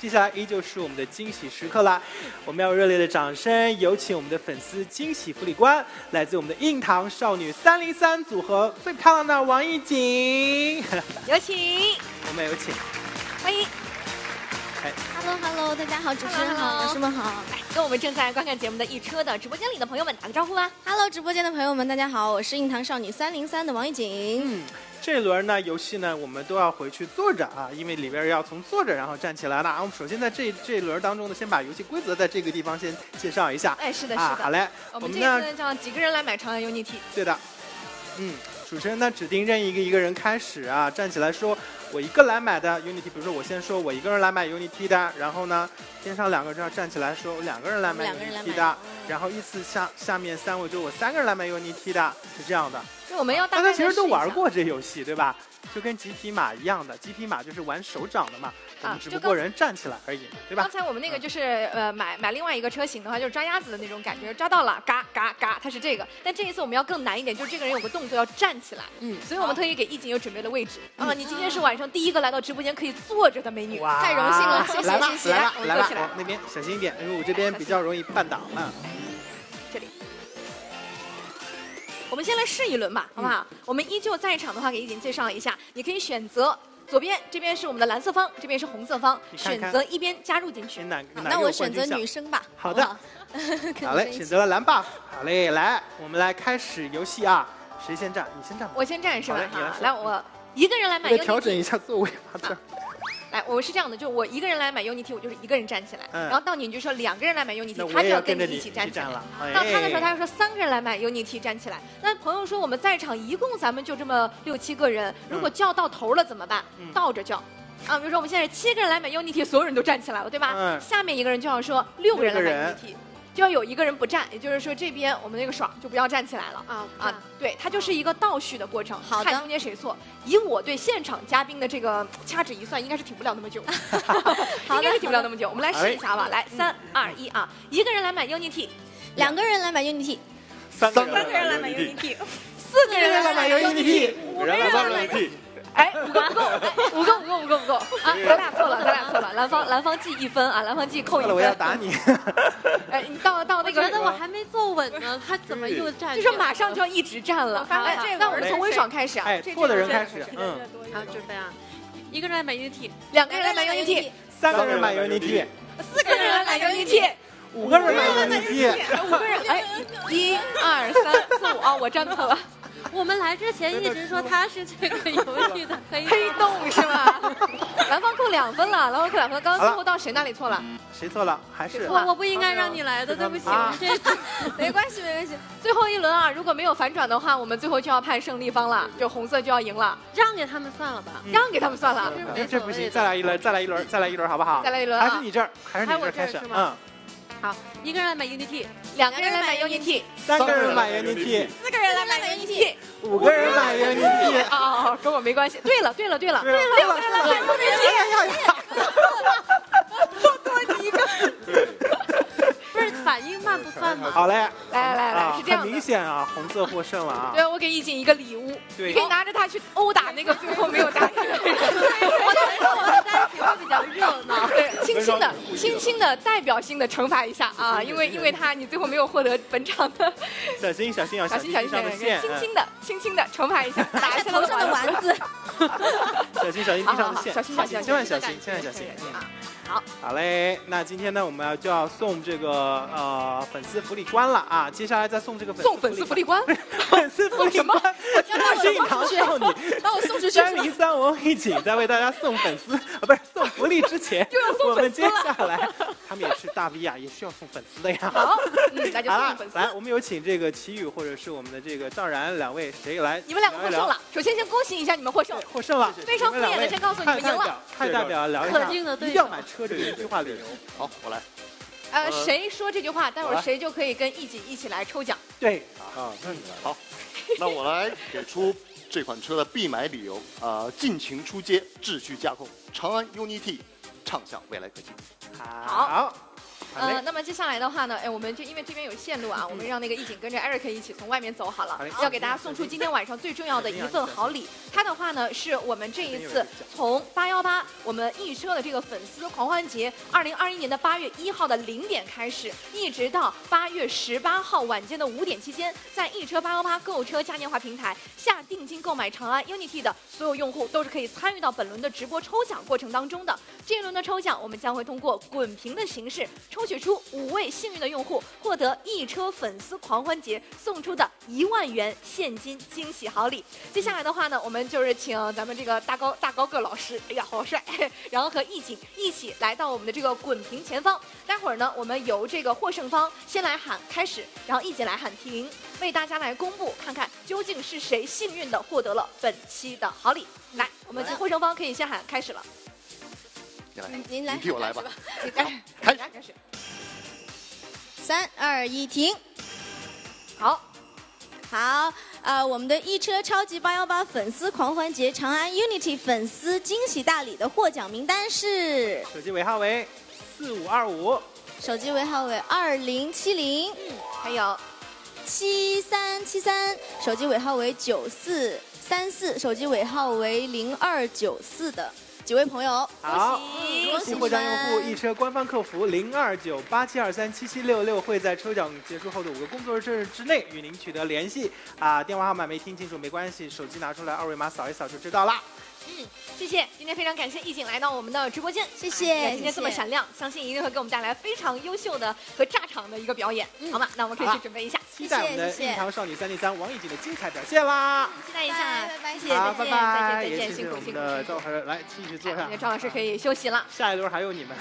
接下来依旧是我们的惊喜时刻啦！我们要热烈的掌声，有请我们的粉丝惊喜福利官，来自我们的硬糖少女三零三组合最漂亮的王艺瑾，有请，我们有请，欢迎。Hello Hello，大家好，主持人好，老师们好。来，跟我们正在观看节目的一车的直播间里的朋友们打个招呼吧。Hello，直播间的朋友们，大家好，我是硬糖少女三零三的王艺瑾。嗯，这一轮呢游戏呢，我们都要回去坐着啊，因为里边要从坐着然后站起来了啊。我们首先在这这一轮当中呢，先把游戏规则在这个地方先介绍一下。哎，是的，是啊，的。好嘞，我们这呢次叫几个人来买长安 Unity？对的，嗯，主持人呢指定任意一个一个人开始啊，站起来说，我一个来买的 Unity，比如说我先说我一个人来买 Unity 的，然后呢，边上两个人要站起来说，我两个人来买 Unity 买的，然后依次下下面三位就我三个人来买 Unity 的，是这样的。就我们要大家其实都。玩过这游戏对吧？就跟集体马一样的，集体马就是玩手掌的嘛，我们只不过人站起来而已嘛，对吧刚？才我们那个就是呃买买另外一个车型的话，就是抓鸭子的那种感觉，抓到了，嘎嘎嘎，它是这个。但这一次我们要更难一点，就是这个人有个动作要站起来。嗯，所以我们特意给易景又准备了位置啊！你今天是晚上第一个来到直播间可以坐着的美女，哇太荣幸了谢谢谢谢来吧我来吧那边小心一点，因为我这边比较容易绊倒啊。这先来试一轮吧，好不好？我们依旧在场的话，给易景介绍一下，你可以选择左边这边是我们的蓝色方，这边是红色方，看看选择一边加入进去。哪好哪那我选择女生吧。好的好 好嘞，选择了蓝 buff。好嘞，来，我们来开始游戏啊！谁先站？你先站。我先站是吧来我一个人来买我得调整。一下座位吧，这样。来，我是这样的，就我一个人来买 Unity，我就是一个人站起来，嗯然后到你你就说两个人来买 Unity，他就要跟着你一起站起来站。了。到他的时候，他哎就说三个人来买 Unity 站起来。那朋友说我们在场一共咱们就这么六七个人，如果叫到头了怎么办？嗯倒着叫。啊，比如说我们现在是七个人来买 Unity，所有人都站起来了，对吧？嗯下面一个人就要说六个人来买 Unity，就要有一个人不站，也就是说这边我们那个爽就不要站起来了。啊啊，对，它就是一个倒叙的过程，好看中间谁错。以我对现场嘉宾的这个掐指一算，应该是挺不了那么久，应该是挺不了那么久。我们来试一下吧，来，三二一啊，一个人来买 Unity，两个人来买 Unity，三个三三个人来买 Unity，四个人来买 Unity，五个人来买 Unity。哎，五个不够，哎五个五个五个不够啊！咱俩错了，咱俩错了，蓝方蓝方记一分啊，蓝方记扣一分，我要分。打你。哎，你到到那个，觉得我还没坐稳呢，他怎么又站？就是马上就要一直站了。发这个那我们从温爽开始啊，哎，这错的这个人开始，嗯，好，准备啊！一个人来买 Unity，两个人来买 Unity，三个人买 Unity，四个人来买 Unity。五个人买 Unity，五个人，哎，一二三四五啊，我站错了，我们来之前一直说他是这个游戏的黑黑洞是吧？蓝方扣两分了，蓝方扣两分。刚刚最后到谁那里错了？谁错了？还是我我不应该让你来的，对不起，啊我们这 没关系，没关系。最后一轮啊，如果没有反转的话，我们最后就要判胜利方了，就红色就要赢了，让给他们算了吧。让给他们算了。哎这不行，再来一轮，再来一轮，再来一轮，好不好？再来一轮啊还是你这儿，还是你这儿开始嗯，好，一个人来买 Unity，两个人来买 Unity，三个人买 Unity，四个人来买 Unity。五个人买哦 哦，跟我没关系。对了对了对了，对了好嘞，来来来是这样的很明。显啊，红色获胜了啊。对，我给易景一个礼物，你可以拿着它去殴打那个最后没有答应的人。我觉得我们在一起会比较热闹。对，轻轻的、轻轻的、代表性的惩罚一下啊，因为因为他你最后没有获得本场的，小心小心啊，小心小心小心，轻轻的、轻轻的惩罚一下，打一下头上的丸子。嗯小心小心地上的线，小心小心千万小心小心，千万小心。嗯啊。好，好嘞，那今天呢，我们要就要送这个呃粉丝福利官了啊！接下来再送这个粉送粉丝福利官，粉丝福利官，我是一堂少女，把我送出去三零三王一景在为大家送粉丝啊，不是送福利之前，我们接下来他们也是大 V 啊，也需要送粉丝的呀。好，嗯，那就好了送粉，丝。来，我们有请这个齐宇或者是我们的这个赵然两位，谁来？你们两个获胜了，首先先恭喜一下你们获胜。获胜了，非常敷衍的先告诉你们赢了太代表聊一可下，敬的对一定要买车这一句话理由。好，我来呃，呃谁说这句话，待会儿谁就可以跟易锦一起来抽奖。对，啊，那你来。好，那我来给出这款车的必买理由啊、尽情出街，秩序架控，长安 UNI-T，畅享未来科技。好，呃，那么接下来的话呢，哎，我们就因为这边有线路啊，我们让那个易景跟着 Eric 一起从外面走好了，要给大家送出今天晚上最重要的一份好礼。它的话呢，是我们这一次从八幺八我们易车的这个粉丝狂欢节，二零二一年的八月一号的零点开始，一直到八月十八号晚间的五点期间，在易车八幺八购车嘉年华平台下定金购买长安 Unity 的所有用户，都是可以参与到本轮的直播抽奖过程当中的。这一轮的抽奖，我们将会通过滚屏的形式抽。取出五位幸运的用户，获得一车粉丝狂欢节送出的一万元现金惊喜好礼。接下来的话呢，我们就是请咱们这个大高大高个老师，哎呀，好帅！然后和易景一起来到我们的这个滚屏前方。待会儿呢，我们由这个获胜方先来喊开始，然后易景来喊停，为大家来公布，看看究竟是谁幸运的获得了本期的好礼。来，我们获胜方可以先喊开始了。您来您来，替我来吧。开开始 开始。三二一，停！好，好，呃，我们的易车超级八幺八粉丝狂欢节长安 Unity 粉丝惊喜大礼的获奖名单是：手机尾号为四五二五，手机尾号为二零七零，还有。七三七三，手机尾号为九四三四，手机尾号为零二九四的。几位朋友，好，恭喜获奖用户易车官方客服零二九八七二三七七六六会在抽奖结束后的五个工作日之内与您取得联系。啊，电话号码没听清楚没关系，手机拿出来二维码扫一扫就知道了。嗯，谢谢，今天非常感谢易景来到我们的直播间，谢谢，今天这么闪亮，相信一定会给我们带来非常优秀的和炸场的一个表演，好吗？那我们可以去准备一下，期待我们的《樱桃少女三零三》王艺景的精彩表现啦！期待一下，拜拜，谢谢，再见，再见，再见，辛苦辛苦，赵老师来继续坐下，赵老师可以休息了，下一轮还有你们。